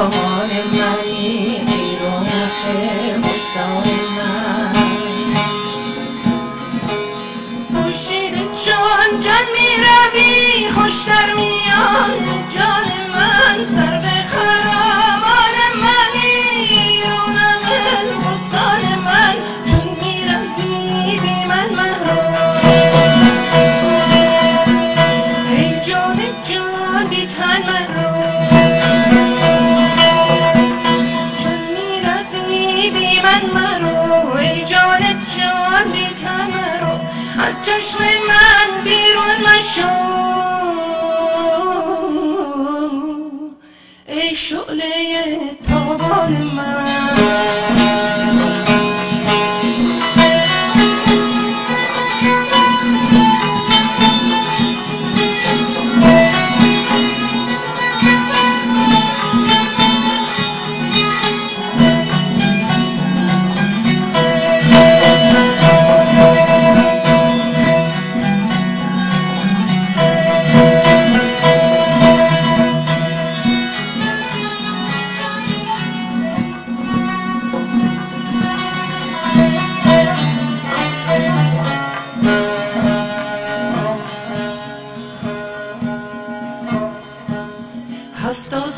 خرامان منی بیرون بستان من. پوشیده چون جان می روی خوش در میان جان من. سر خرامان مرا ای جان جان بی تن مرا از چشم من بیرون مشو. ای شعله تابان من.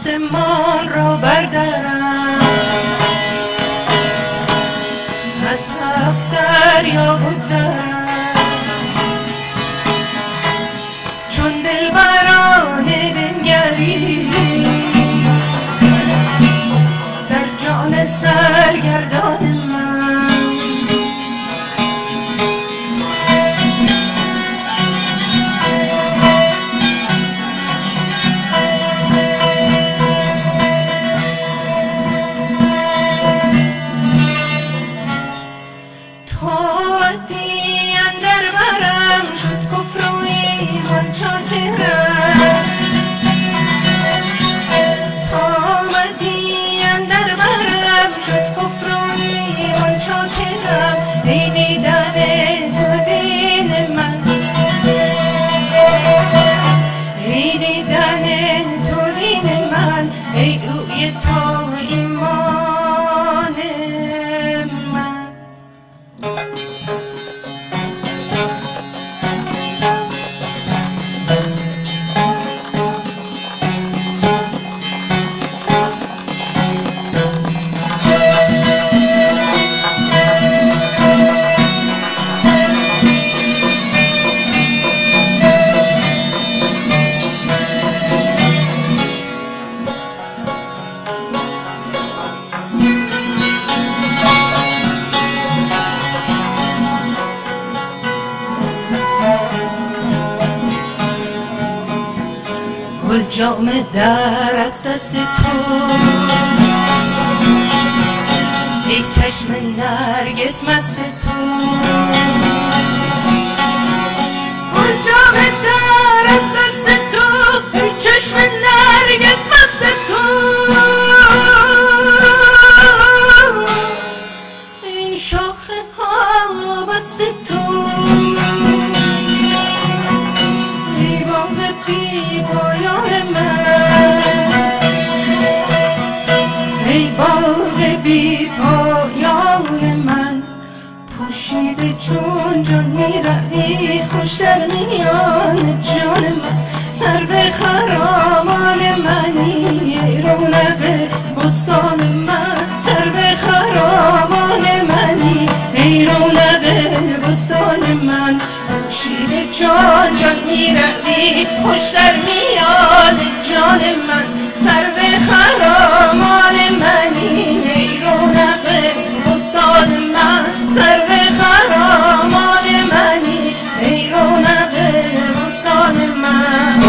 آسمان را بردارم. از هفت دریا بگذرم من ای روی تو گل جام در از دست تو. ای چشم نرگس مست تو. گل جام در باغ بی پایان من. پوشیده چون جان می روی خوش در میان جان من. سر خرامان منی رونق بستان من. سر خرامان منی ای رونق بستان من. پوشیده جان جان می روی خوش در میان جان من. سر خرامان my